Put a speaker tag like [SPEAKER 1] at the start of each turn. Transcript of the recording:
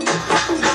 [SPEAKER 1] Música